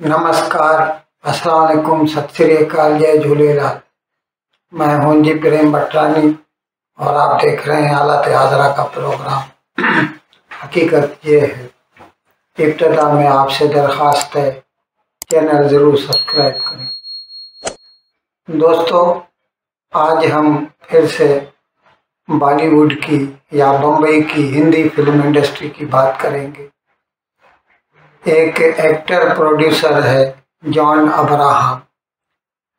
नमस्कार। असलकुम सत श्री अकाल जय झूलेलाल। मैं हूँ जी प्रेम बटरानी और आप देख रहे हैं हालत हाजरा का प्रोग्राम। हकीकत ये है, इब्तदा में आपसे दरख्वास्त है, चैनल ज़रूर सब्सक्राइब करें। दोस्तों, आज हम फिर से बॉलीवुड की या बम्बई की हिंदी फ़िल्म इंडस्ट्री की बात करेंगे। एक एक्टर प्रोड्यूसर है, जॉन अब्राहम।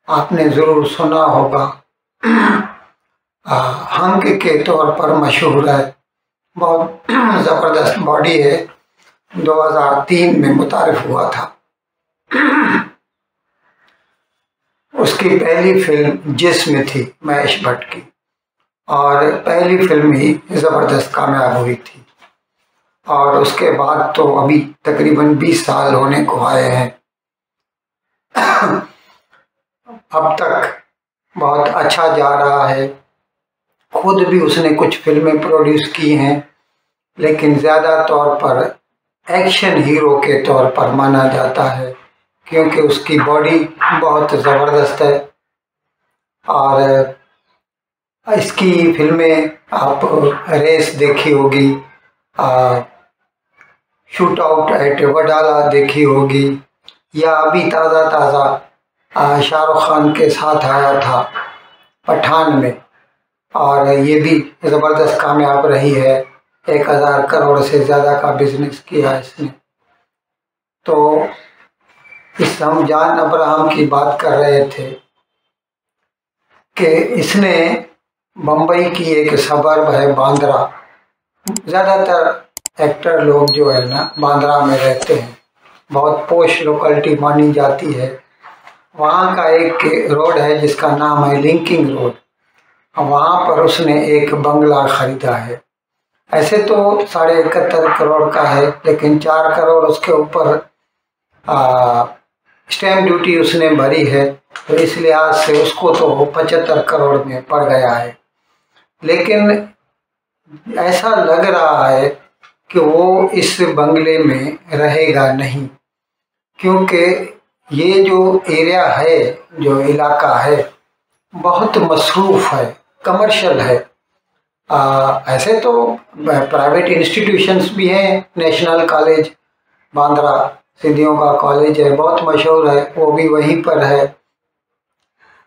आपने ज़रूर सुना होगा। हंग के तौर पर मशहूर है। बहुत ज़बरदस्त बॉडी है। 2003 में मुतारफ हुआ था। उसकी पहली फ़िल्म जिसम थी, महेश भट्ट की। और पहली फ़िल्म ही ज़बरदस्त कामयाब हुई थी। और उसके बाद तो अभी तकरीबन 20 साल होने को आए हैं। अब तक बहुत अच्छा जा रहा है। खुद भी उसने कुछ फ़िल्में प्रोड्यूस की हैं, लेकिन ज़्यादा तौर पर एक्शन हीरो के तौर पर माना जाता है, क्योंकि उसकी बॉडी बहुत ज़बरदस्त है। और इसकी फ़िल्में आप रेस देखी होगी शूट आउट एट वडाला देखी होगी। या अभी ताज़ा ताज़ा शाहरुख खान के साथ आया था पठान में। और ये भी ज़बरदस्त कामयाब रही है। एक हज़ार करोड़ से ज़्यादा का बिज़नेस किया इसने। तो इस हम जान अब्राहम की बात कर रहे थे कि इसने बम्बई की एक सबर्ब है बांद्रा। ज़्यादातर एक्टर लोग जो है ना बांद्रा में रहते हैं। बहुत पोश लोकेलिटी मानी जाती है। वहाँ का एक रोड है जिसका नाम है लिंकिंग रोड वहाँ पर उसने एक बंगला खरीदा है। ऐसे तो साढ़े इकहत्तर करोड़ का है, लेकिन चार करोड़ उसके ऊपर स्टैम्प ड्यूटी उसने भरी है। तो इस लिहाज से उसको तो पचहत्तर करोड़ में पड़ गया है। लेकिन ऐसा लग रहा है कि वो इस बंगले में रहेगा नहीं क्योंकि ये जो एरिया है जो इलाका है बहुत मसरूफ़ है कमर्शियल है। आ, ऐसे तो प्राइवेट इंस्टीट्यूशंस भी हैं नेशनल कॉलेज बांद्रा सिद्धियों का कॉलेज है बहुत मशहूर है वो भी वहीं पर है।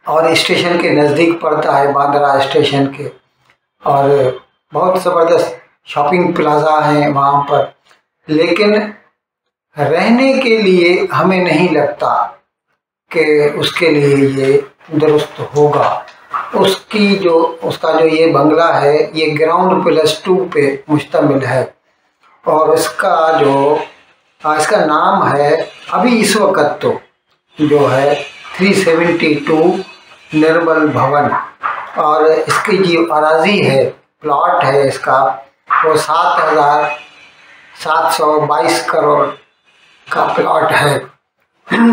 और स्टेशन के नज़दीक पड़ता है बांद्रा स्टेशन के। और बहुत ज़बरदस्त शॉपिंग प्लाजा है वहाँ पर। लेकिन रहने के लिए हमें नहीं लगता कि उसके लिए ये दुरुस्त होगा। उसकी जो, उसका जो ये बंगला है, ये ग्राउंड प्लस टू पे मुश्तमिल है। और इसका जो इसका नाम है अभी इस वक्त तो जो है 372 निर्मल भवन। और इसकी जो अराजी है प्लॉट है इसका वो सात हज़ार सात सौ बाईस करोड़ का प्लॉट है।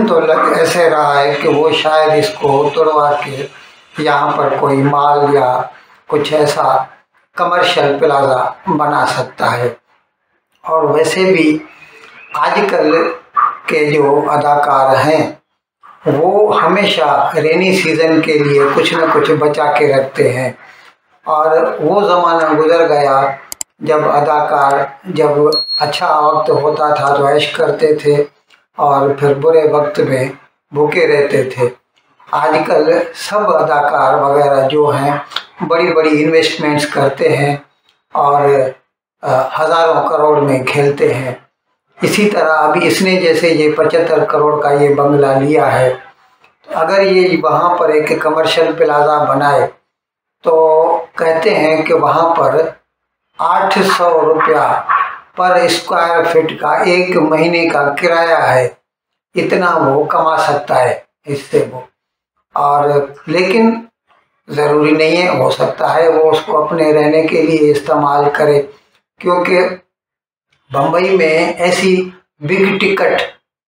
तो लग ऐसे रहा है कि वो शायद इसको तोड़वा के यहाँ पर कोई माल या कुछ ऐसा कमर्शियल प्लाजा बना सकता है। और वैसे भी आजकल के जो अदाकार हैं, वो हमेशा रेनी सीज़न के लिए कुछ न कुछ बचा के रखते हैं। और वो ज़माना गुजर गया जब अदाकार जब अच्छा वक्त होता था तो ऐश करते थे और फिर बुरे वक्त में भूखे रहते थे। आजकल सब अदाकार वगैरह जो हैं बड़ी बड़ी इन्वेस्टमेंट्स करते हैं और हज़ारों करोड़ में खेलते हैं। इसी तरह अभी इसने जैसे ये पचहत्तर करोड़ का ये बंगला लिया है। तो अगर ये वहाँ पर एक कमर्शियल प्लाजा बनाए तो कहते हैं कि वहाँ पर आठ सौ रुपया पर स्क्वायर फीट का एक महीने का किराया है। इतना वो कमा सकता है, इससे वो। और लेकिन ज़रूरी नहीं है, हो सकता है वो उसको अपने रहने के लिए इस्तेमाल करे, क्योंकि बम्बई में ऐसी बिग टिकट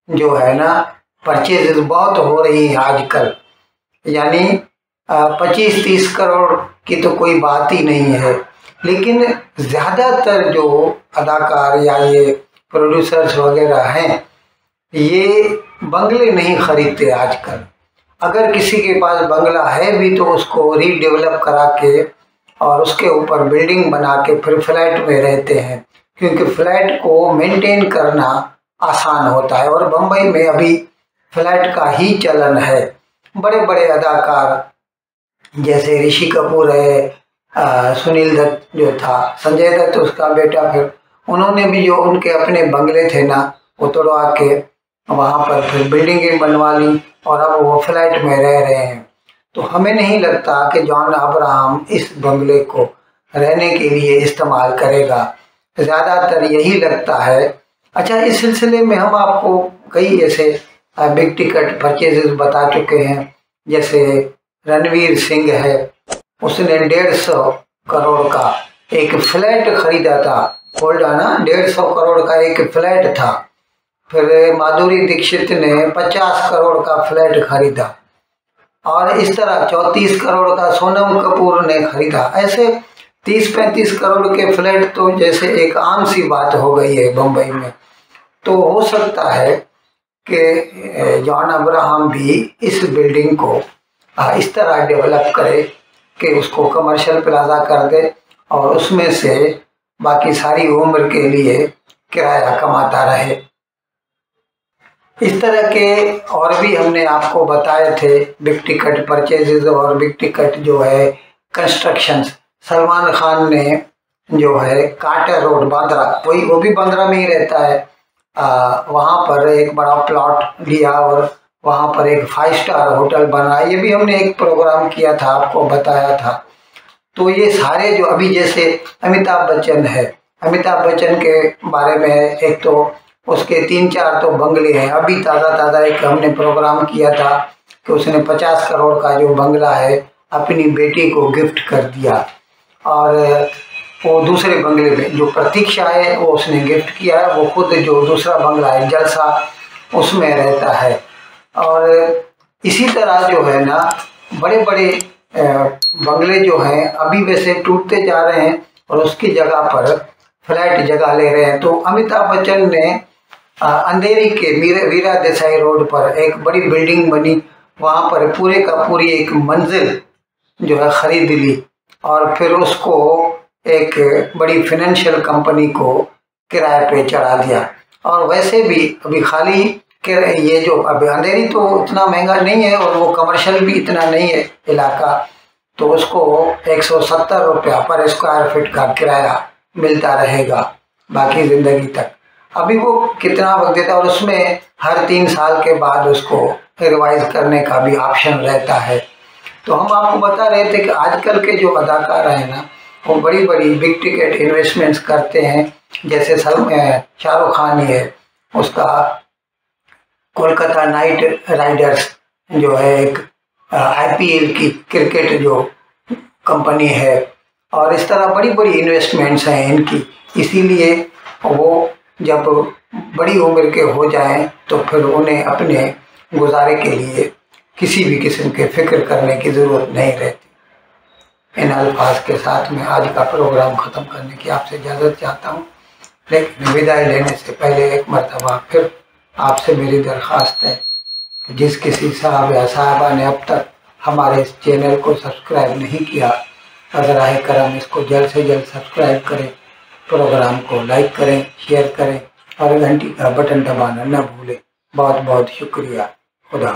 जो है ना परचेज बहुत हो रही है आजकल। यानी पच्चीस तीस करोड़ की तो कोई बात ही नहीं है। लेकिन ज़्यादातर जो अदाकार या ये प्रोड्यूसर्स वगैरह हैं, ये बंगले नहीं खरीदते आजकल। अगर किसी के पास बंगला है भी तो उसको रीडेवलप करा के और उसके ऊपर बिल्डिंग बना के फिर फ्लैट में रहते हैं, क्योंकि फ्लैट को मेंटेन करना आसान होता है। और बम्बई में अभी फ्लैट का ही चलन है। बड़े बड़े अदाकार, जैसे ऋषि कपूर है सुनील दत्त जो था, संजय दत्त उसका बेटा, फिर उन्होंने भी जो उनके अपने बंगले थे ना, वो तोड़वा के वहाँ पर फिर बिल्डिंगें बनवा ली और अब वो फ्लैट में रह रहे हैं। तो हमें नहीं लगता कि जॉन अब्राहम इस बंगले को रहने के लिए इस्तेमाल करेगा। ज़्यादातर यही लगता है। अच्छा इस सिलसिले में हम आपको कई ऐसे बिग टिकट परचेजेस बता चुके हैं, जैसे रणवीर सिंह है उसने डेढ़ सौ करोड़ का एक फ्लैट खरीदा था। होल्ड ना, डेढ़ सौ करोड़ का एक फ्लैट था। फिर माधुरी दीक्षित ने पचास करोड़ का फ्लैट खरीदा और इस तरह चौंतीस करोड़ का सोनम कपूर ने खरीदा। ऐसे तीस पैंतीस करोड़ के फ्लैट तो जैसे एक आम सी बात हो गई है बम्बई में। तो हो सकता है कि जॉन अब्राहम भी इस बिल्डिंग को इस तरह डेवलप करे। कि उसको कमर्शियल प्लाजा कर दे और उसमें से बाकी सारी उम्र के लिए किराया कमाता रहे। इस तरह के और भी हमने आपको बताए थे बिग टिकट परचेजेज और बिग टिकट जो है कंस्ट्रक्शन सलमान खान ने जो है काटर रोड बांद्रा वही वो भी बांद्रा में ही रहता है आ, वहाँ पर एक बड़ा प्लॉट लिया और वहाँ पर एक फाइव स्टार होटल बना। ये भी हमने एक प्रोग्राम किया था, आपको बताया था। तो ये सारे जो अभी जैसे अमिताभ बच्चन है, अमिताभ बच्चन के बारे में एक तो उसके तीन चार तो बंगले हैं। अभी ताज़ा ताज़ा एक हमने प्रोग्राम किया था कि उसने पचास करोड़ का जो बंगला है, अपनी बेटी को गिफ्ट कर दिया। और वो दूसरे बंगले में जो प्रतीक्षा है, वो उसने गिफ्ट किया है। वो खुद जो दूसरा बंगला है, जलसा, उसमें रहता है। और इसी तरह जो है ना बड़े बड़े बंगले जो हैं, अभी वैसे टूटते जा रहे हैं और उसकी जगह पर फ्लैट जगह ले रहे हैं। तो अमिताभ बच्चन ने अंधेरी के वीरा देसाई रोड पर एक बड़ी बिल्डिंग बनी। वहाँ पर पूरे का पूरी एक मंजिल जो है खरीद ली और फिर उसको एक बड़ी फाइनेंशियल कंपनी को किराए पे चढ़ा दिया। और वैसे भी अभी खाली ये जो अभी अंधेरी तो उतना महँगा नहीं है और वो कमर्शियल भी इतना नहीं है इलाका। तो उसको एक सौ सत्तर रुपया पर स्क्वायर फीट का किराया मिलता रहेगा बाकी ज़िंदगी तक। अभी वो कितना वक्त देता है और उसमें हर तीन साल के बाद उसको रिवाइज करने का भी ऑप्शन रहता है। तो हम आपको बता रहे थे कि आजकल के जो अदाकार हैं ना, वो बड़ी बड़ी बिग टिकट इन्वेस्टमेंट्स करते हैं। जैसे शाहरुख खान ही है, उसका कोलकाता नाइट राइडर्स जो है एक आईपीएल की क्रिकेट जो कंपनी है, और इस तरह बड़ी बड़ी इन्वेस्टमेंट्स हैं इनकी। इसीलिए वो जब बड़ी उम्र के हो जाएँ तो फिर उन्हें अपने गुजारे के लिए किसी भी किस्म के फ़िक्र करने की ज़रूरत नहीं रहती। इन अल्फाज के साथ मैं आज का प्रोग्राम ख़त्म करने की आपसे इजाज़त चाहता हूँ। लेकिन विदाई लेने से पहले एक मरतबा फिर आपसे मेरी दरख्वास्त है कि जिस किसी साहब या साहबा ने अब तक हमारे इस चैनल को सब्सक्राइब नहीं किया अगर आए करम इसको जल्द से जल्द सब्सक्राइब करें, प्रोग्राम को लाइक करें, शेयर करें और घंटी का बटन दबाना न भूलें। बहुत बहुत शुक्रिया। खुदा